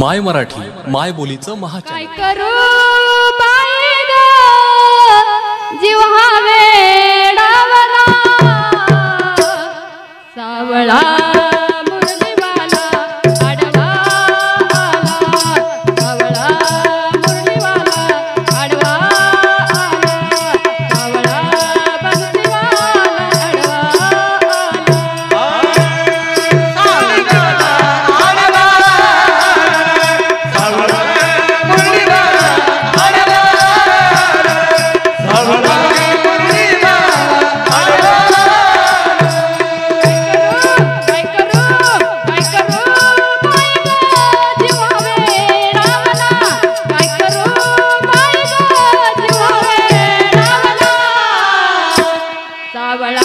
माय मराठी माय बोलीचं महाचॅनल काय करू बाई ग? जीव हवे.